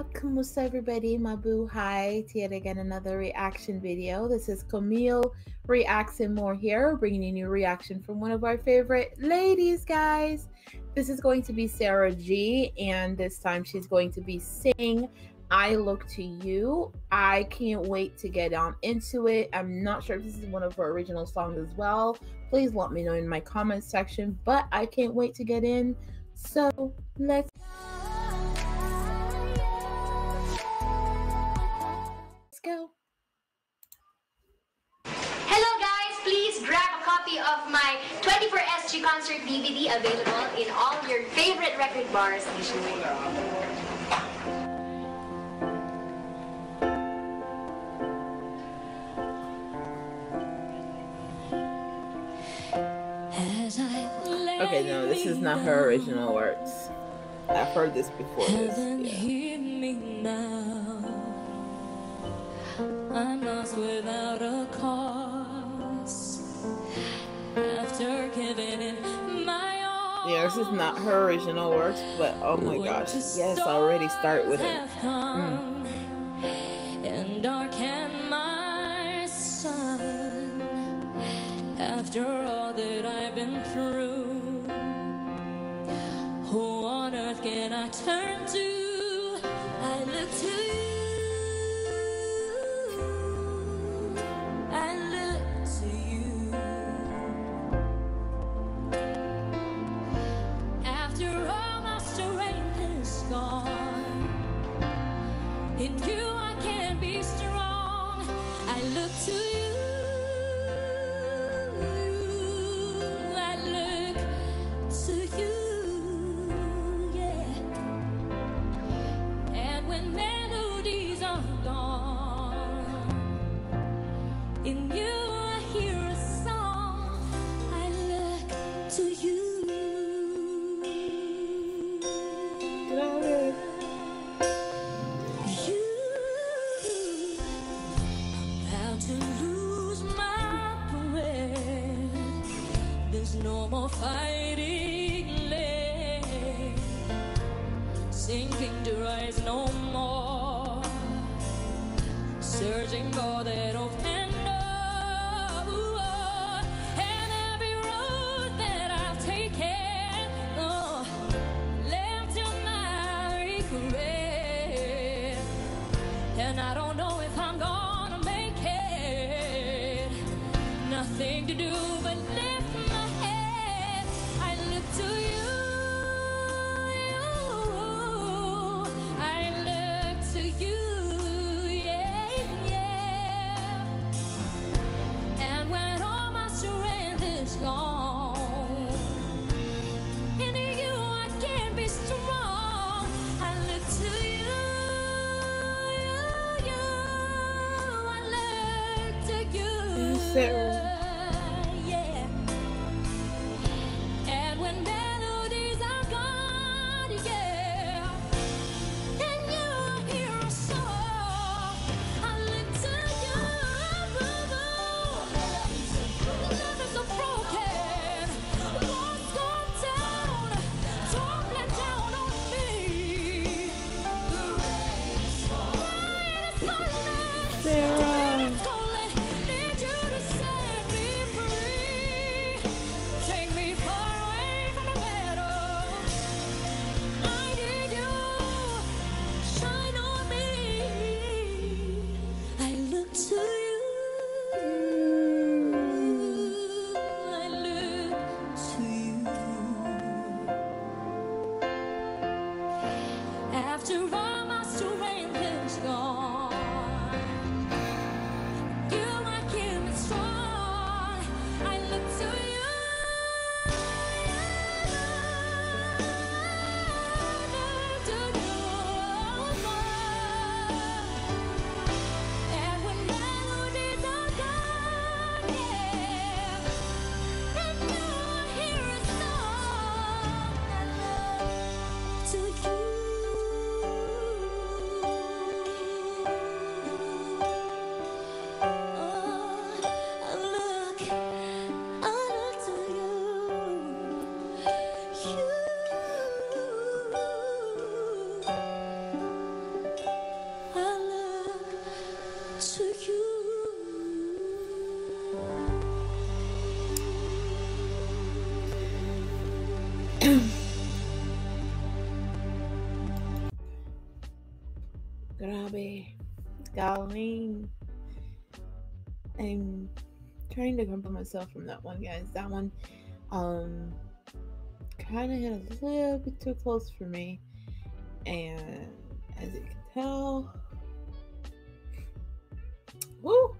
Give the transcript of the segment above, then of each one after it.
Kumusta everybody, Mabu hi to yet again another reaction video. This is Camille Reacts and More here, bringing you new reaction from one of our favorite ladies, guys. This is going to be Sarah G, and this time she's going to be singing I Look to You. I can't wait to get on into it. I'm not sure if this is one of her original songs as well. Please let me know in my comment section, but I can't wait to get in. So let's 24SG concert DVD available in all your favorite record bars nationwide. Okay, no, this is not her original works. I've heard this before. This, yeah. I'm lost without a cause. This is not her original works, but oh my gosh, yes, already start with it. Mm. And darken my sun after all that I've been through. Who on earth can I turn In you I can be strong. I look to you. No more fighting left. Sinking to rise no more. Searching for that open door. And every road that I've taken oh, left to my regret. And I don't know if I'm gonna make it. Nothing to do but Sarah. Grabe. Galing. I'm trying to compare myself from that one, guys. That one, um, kind of hit a little bit too close for me. And as you can tell, woo!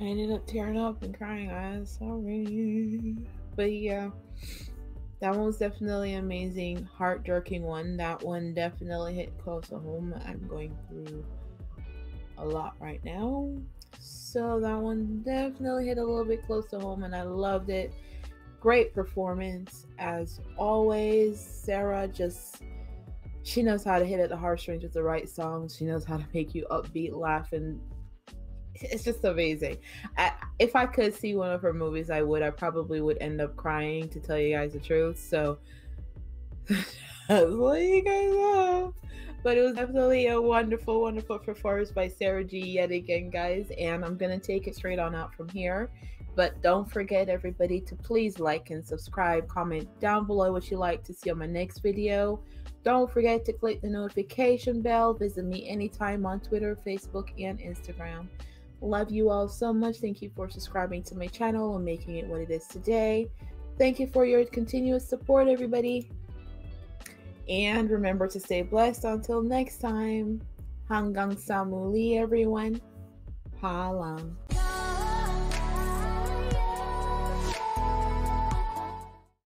I ended up tearing up and crying. I'm sorry. But yeah, that one was definitely an amazing, heart jerking one. That one definitely hit close to home. I'm going through a lot right now. So that one definitely hit a little bit close to home and I loved it. Great performance as always. Sarah just she knows how to hit at the heartstrings with the right songs. She knows how to make you upbeat, laugh, and it's just amazing. I, if I could see one of her movies, I would. I probably would end up crying to tell you guys the truth. So, let you guys know. But it was definitely a wonderful, wonderful performance by Sarah G yet again, guys. And I'm gonna take it straight on out from here. But don't forget, everybody, to please like and subscribe. Comment down below what you like to see on my next video. Don't forget to click the notification bell. Visit me anytime on Twitter, Facebook, and Instagram. Love you all so much. Thank you for subscribing to my channel and making it what it is today. Thank you for your continuous support, everybody. And remember to stay blessed until next time. Hanggang sa muli, everyone. Paalam.